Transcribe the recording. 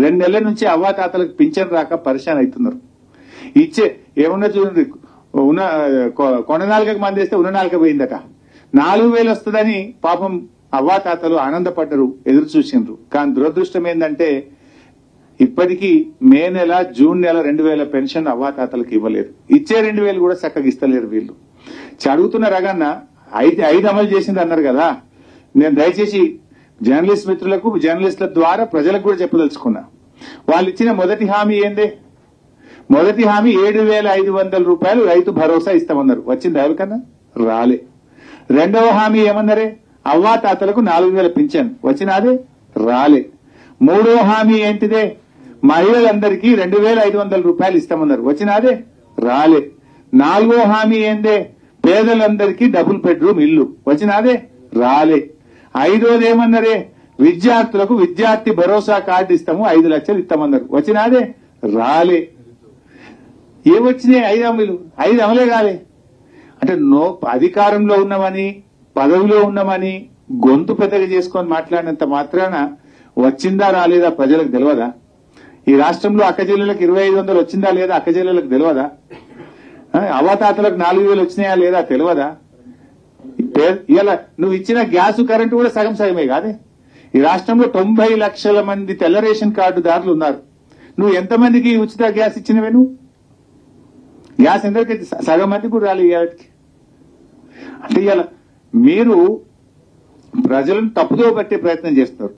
రెండు నెలల నుంచి అవ్వాతాతలకు పింఛన్ రాక పరిశాన్ అవుతున్నారు ఇచ్చే ఏమన్నా చూడండి ఉన్న కొ- కొండ నాలుగకి మంది వేస్తే ఉన్న నాలుక పోయిందట. నాలుగు వేలు వస్తుందని పాపం అవ్వాతాతలు ఆనందపడ్డరు ఎదురు చూసిండ్రు. కానీ దురదృష్టం ఏంటంటే ఇప్పటికీ మే నెల జూన్ నెల రెండు వేల పెన్షన్ అవ్వాతాతలకు ఇవ్వలేదు. ఇచ్చే రెండు వేలు కూడా చక్కగా ఇస్తలేరు వీళ్ళు. చదువుతున్న అడుగుతున్న రగన్న ఐదు ఐదు అమలు చేసింది అన్నారు కదా. నేను దయచేసి జర్నలిస్ట్ మిత్రులకు జర్నలిస్టుల ద్వారా ప్రజలకు కూడా చెప్పదలుచుకున్నా. వాళ్ళు ఇచ్చిన మొదటి హామీ ఏందే? మొదటి హామీ ఏడు వేల ఐదు వందల రూపాయలు రైతు భరోసా ఇస్తామన్నారు. వచ్చింది ఎవరికన్నా? రాలే. రెండవ హామీ ఏమన్నారే? అవ్వా తాతలకు నాలుగు వేల పింఛన్. వచ్చినాదే? రాలే. మూడో హామీ ఏంటిదే? మహిళలందరికీ రెండు వేల ఐదు వందల రూపాయలు ఇస్తామన్నారు. వచ్చినాదే? రాలే. నాలుగో హామీ ఏందే? పేదలందరికీ డబుల్ బెడ్రూమ్ ఇల్లు. వచ్చినాదే? రాలే. ఐదోదేమన్నారే విద్యార్థులకు విద్యార్థి భరోసా కార్డు ఇస్తాము ఐదు లక్షలు ఇస్తామన్నారు. వచ్చినాదే? రాలే. ఏమొచ్చినాయి ఐదు అమలు. ఐదు అమలే కాలే. అంటే నో అధికారంలో ఉన్నామని పదవిలో ఉన్నామని గొంతు పెద్దగా చేసుకొని మాట్లాడినంత మాత్రాన వచ్చిందా రాలేదా ప్రజలకు తెలియదా ఈ రాష్ట్రంలో అక్క జిల్లాలకు ఇరవై ఐదు వందలు వచ్చిందా లేదా అక్క జిల్లాలకు తెలియదా అవతాతలకు నాలుగు వేలు వచ్చినాయా లేదా తెలియదా ఇలా నువ్వు ఇచ్చిన గ్యాస్ కరెంటు కూడా సగం సగమే కాదే? ఈ రాష్ట్రంలో తొంభై లక్షల మంది తెల్ల రేషన్ కార్డుదారులు ఉన్నారు. నువ్వు ఎంతమందికి ఉచిత గ్యాస్ ఇచ్చినవే నువ్వు? గ్యాస్ ఎందరికి సగం మంది కూడా రాలేదు ఇవాళకి అంటే ఇవాళ మీరు ప్రజలను తప్పుదో పట్టే ప్రయత్నం చేస్తారు